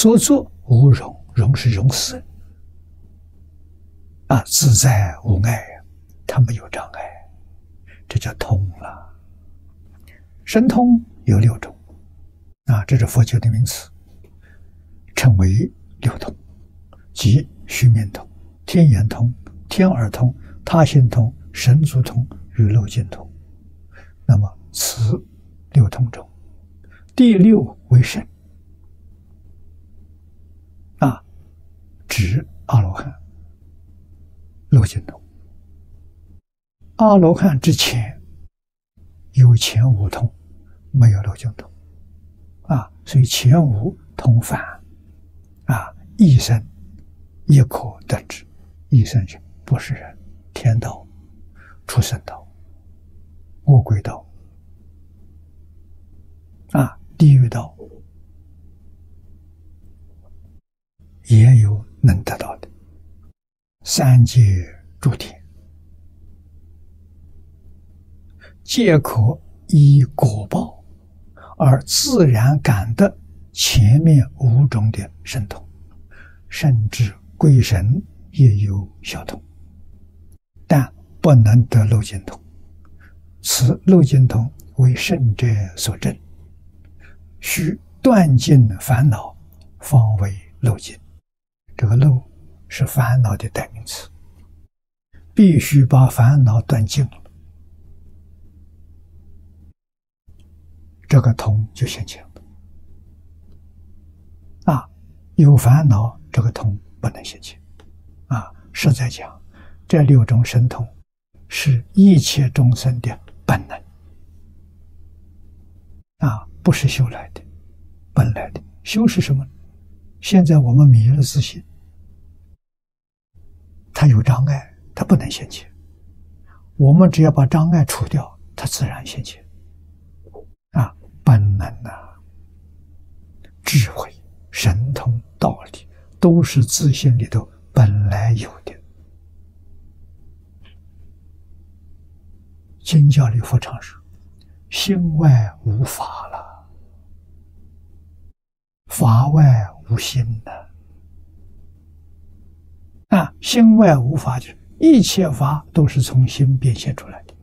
所作无容，容是容死啊，自在无碍，他没有障碍，这叫通了。神通有六种啊，这是佛教的名词，称为六通，即须弥通、天眼通、天耳通、他心通、神足通与漏尽通。那么此六通中，第六为神啊，指阿罗汉漏尽通。阿罗汉之前有前五通。没有漏尽通，啊，所以前无通凡，啊，一生亦可得之，一生是不是人？天道、畜生道、恶鬼道，啊，地狱道也有能得到的，三界诸天皆可依果报。而自然感得前面五种的神通，甚至鬼神也有小通，但不能得漏尽通。此漏尽通为圣者所证，需断尽烦恼，方为漏尽。这个漏是烦恼的代名词，必须把烦恼断尽了。这个通就现前了啊！有烦恼，这个通不能现前啊！实在讲，这六种神通是一切众生的本能啊，不是修来的，本来的。修是什么？现在我们迷了自信，它有障碍，它不能现前。我们只要把障碍除掉，它自然现前。本能啊，智慧、神通、道理，都是自信里头本来有的。经教里佛常说：“心外无法了，法外无心的。”啊，心外无法，就是一切法都是从心变现出来的。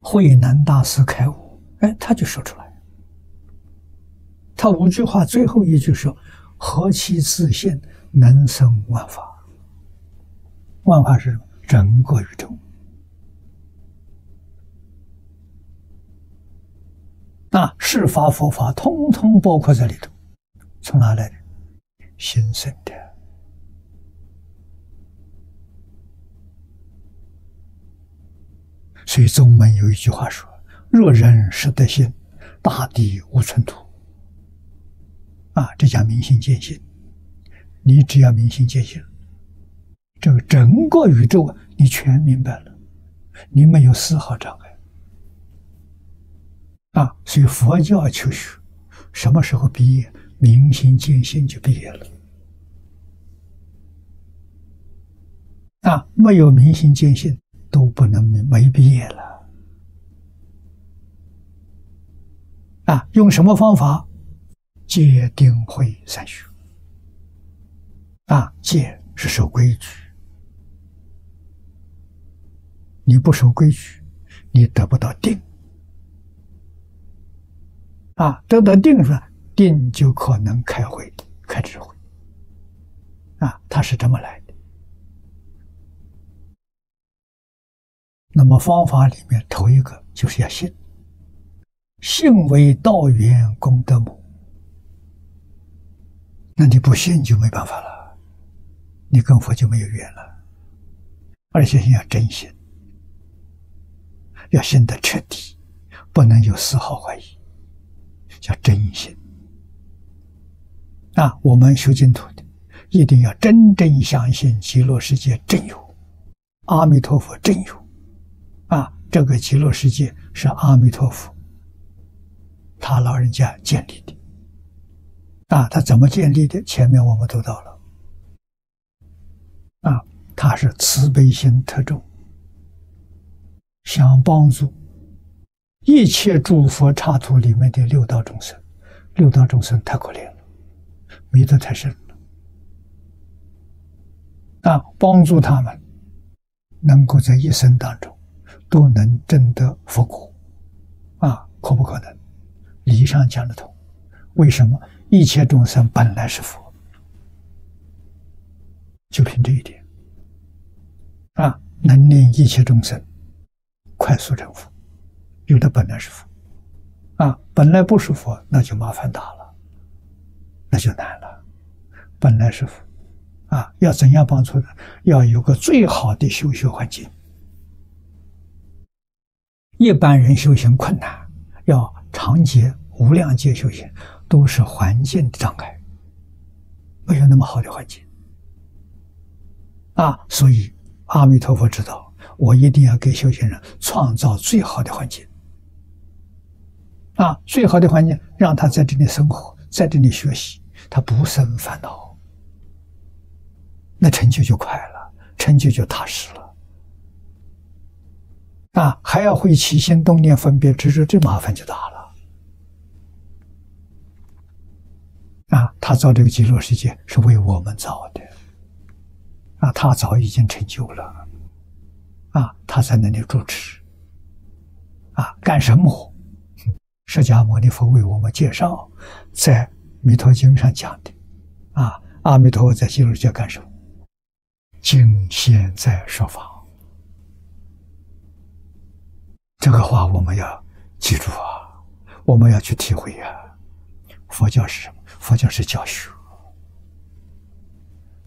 慧能大师开悟。哎，他就说出来，他五句话最后一句说：“何其自信，能生万法。万法是整个宇宙啊，是法佛法，通通包括在里头。从哪来的？心生的。所以宗门有一句话说。”若人识得心，大地无寸土。啊，这叫明心见性。你只要明心见性，这个整个宇宙你全明白了，你没有丝毫障碍。啊，所以佛教求学，什么时候毕业？明心见性就毕业了。啊，没有明心见性都不能没毕业了。啊，用什么方法？戒定慧三学。啊，戒是守规矩，你不守规矩，你得不到定。啊，得到定是？定就可能开会、开智慧。啊，它是这么来的。那么方法里面头一个就是要信。信为道源功德母，那你不信就没办法了，你跟佛就没有缘了。而且要真心，要信得彻底，不能有丝毫怀疑，叫真心。啊，我们修净土的，一定要真正相信极乐世界真有，阿弥陀佛真有。啊，这个极乐世界是阿弥陀佛。他老人家建立的啊，他怎么建立的？前面我们都到了啊，他是慈悲心特重，想帮助一切诸佛刹土里面的六道众生，六道众生太可怜了迷得太深了。啊，帮助他们能够在一生当中都能证得佛果，啊，可不可能？理上讲得通。为什么一切众生本来是佛？就凭这一点，啊，能令一切众生快速成佛，有的本来是佛，啊，本来不是佛，那就麻烦大了，那就难了。本来是，啊，要怎样帮助呢？要有个最好的修学环境。一般人修行困难，要长劫、无量劫修行，都是环境的障碍，没有那么好的环境。啊，所以阿弥陀佛知道，我一定要给修行人创造最好的环境。啊，最好的环境让他在这里生活，在这里学习，他不生烦恼，那成就就快了，成就就踏实了。啊，还要会起心动念、分别执着，这麻烦就大了。啊，他造这个极乐世界是为我们造的。啊，他早已经成就了，啊，他在那里主持，啊，干什么？释迦牟尼佛为我们介绍，在《弥陀经》上讲的，啊，阿弥陀佛在极乐世界干什么？今现在说法，这个话我们要记住啊，我们要去体会啊。佛教是什么？佛教是教学。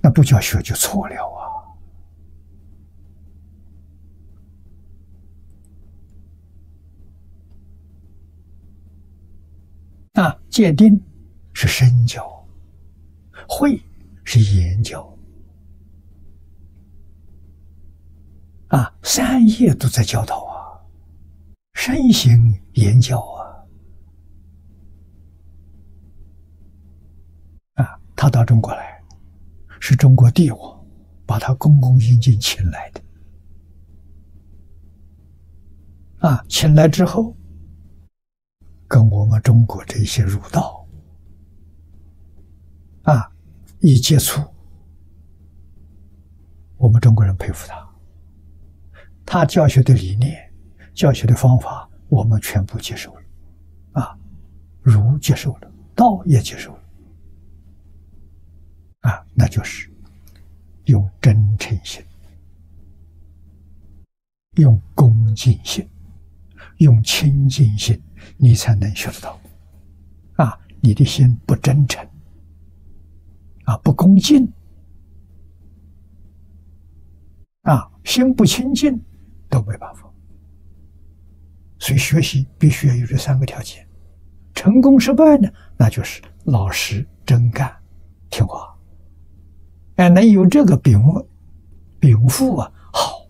那不教学就错了啊！啊，戒定是身教，慧是言教，啊，三业都在教导啊，身行言教啊，啊，他到中国来。是中国帝王把他恭恭敬敬请来的，啊，请来之后，跟我们中国这些儒道，啊，一接触，我们中国人佩服他，他教学的理念、教学的方法，我们全部接受了，啊，儒接受了，道也接受了。啊，那就是用真诚心，用恭敬心，用清净心，你才能学得到。啊，你的心不真诚，啊，不恭敬，啊，心不清净，都没办法。所以学习必须要有这三个条件。成功失败呢，那就是老实、真干、听话。哎，能有这个禀禀赋啊，好，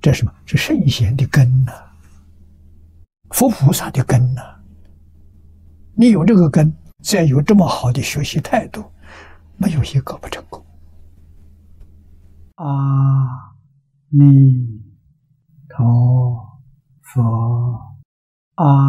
这什么？是圣贤的根呐，佛菩萨的根呐。你有这个根，再有这么好的学习态度，没有一个不成功。阿弥陀佛，阿。